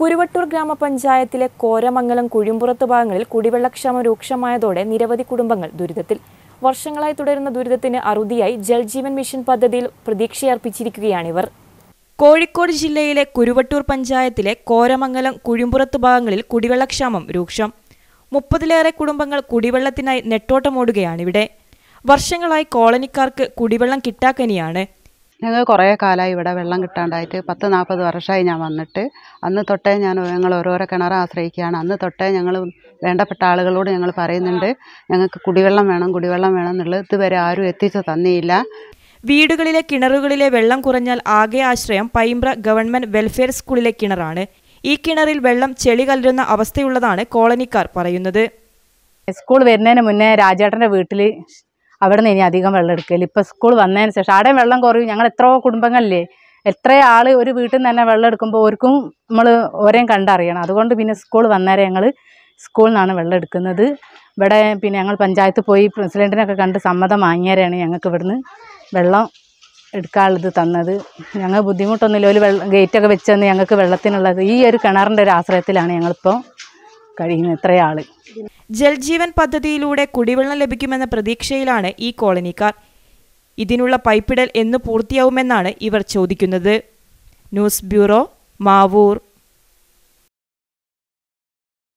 കുരുവട്ടൂർ ഗ്രാമപഞ്ചായത്തിലെ കോരമംഗലം കുഴിമ്പുറത്ത് ഭാഗങ്ങളിൽ കുടിവെള്ളക്ഷാമം രൂക്ഷമായതോടെ നിരവധി കുടുംബങ്ങൾ ദുരിതത്തിൽ. വർഷങ്ങളായി തുടരുന്ന ദുരിതത്തിന് അറുതിയായി ജൽജീവൻ മിഷൻ പദ്ധതിയിൽ പ്രതീക്ഷയർപ്പിച്ചിരിക്കുകയാണിവർ കോഴിക്കോട് ജില്ലയിലെ കുരുവട്ടൂർ പഞ്ചായത്തിലെ കോരമംഗലം കുഴിമ്പുറത്ത് ഭാഗങ്ങളിൽ കുടിവെള്ളക്ഷാമം രൂക്ഷം. മുപ്പതിലേറെ കുടുംബങ്ങൾ കുടിവെള്ളത്തിനായി നെട്ടോട്ടമോടുകയാണിവിടെ. വർഷങ്ങളായി കോളനിക്കാർക്ക് കുടിവെള്ളം കിട്ടാക്കനിയാണ്. ഞങ്ങൾ കുറേ കാലമായി ഇവിടെ വെള്ളം കിട്ടാണ്ടായിട്ട് പത്ത് നാൽപ്പത് വർഷമായി ഞാൻ വന്നിട്ട്. അന്ന് തൊട്ടേ ഞാൻ ഞങ്ങൾ ഓരോരോ കിണർ ആശ്രയിക്കുകയാണ്. അന്ന് തൊട്ടേ ഞങ്ങൾ വേണ്ടപ്പെട്ട ആളുകളോട് ഞങ്ങൾ പറയുന്നുണ്ട് ഞങ്ങൾക്ക് കുടിവെള്ളം വേണം കുടിവെള്ളം വേണം എന്നുള്ളത് ഇതുവരെ ആരും എത്തിച്ചു തന്നിയില്ല. വീടുകളിലെ കിണറുകളിലെ വെള്ളം കുറഞ്ഞാൽ ആകെ ആശ്രയം പൈമ്പ്ര ഗവൺമെന്റ് വെൽഫെയർ സ്കൂളിലെ കിണറാണ്. ഈ കിണറിൽ വെള്ളം ചെളി കലരുന്ന അവസ്ഥയുള്ളതാണ് കോളനിക്കാർ പറയുന്നത്. സ്കൂൾ വരുന്നതിന് മുന്നേ രാജേട്ടന്റെ വീട്ടിൽ അവിടെ നിന്ന് ഇനി അധികം വെള്ളം എടുക്കൽ. ഇപ്പം സ്കൂൾ വന്നതിന് ശേഷം ആടെ വെള്ളം കുറയും. ഞങ്ങൾ എത്രയോ കുടുംബങ്ങളില്ലേ എത്ര ആൾ ഒരു വീട്ടിൽ നിന്ന് തന്നെ വെള്ളം എടുക്കുമ്പോൾ ഓർക്കും നമ്മൾ ഓരേം കണ്ടറിയണം. അതുകൊണ്ട് പിന്നെ സ്കൂൾ വന്നേരെ ഞങ്ങൾ സ്കൂളിൽ നിന്നാണ് വെള്ളം എടുക്കുന്നത്. ഇവിടെ പിന്നെ ഞങ്ങൾ പഞ്ചായത്ത് പോയി പ്രസിഡന്റിനൊക്കെ കണ്ട് സമ്മതം വാങ്ങിയാരെയാണ് ഞങ്ങൾക്ക് ഇവിടുന്ന് വെള്ളം എടുക്കാനുള്ളത് തന്നത്. ഞങ്ങൾ ബുദ്ധിമുട്ടൊന്നുമില്ല. ഒരു വെള്ളം ഗേറ്റൊക്കെ വെച്ച് തന്ന് ഞങ്ങൾക്ക് വെള്ളത്തിനുള്ളത്. ഈ ഒരു കിണറിന്റെ ഒരു ആശ്രയത്തിലാണ് ഞങ്ങളിപ്പോൾ കഴിയുന്നത്. ഇത്രയാൾ ജൽജീവൻ പദ്ധതിയിലൂടെ കുടിവെള്ളം ലഭിക്കുമെന്ന പ്രതീക്ഷയിലാണ് ഈ കോളനിക്കാർ. ഇതിനുള്ള പൈപ്പിടൽ എന്ന് പൂർത്തിയാവുമെന്നാണ് ഇവർ ചോദിക്കുന്നത്. News bureau Mavoor.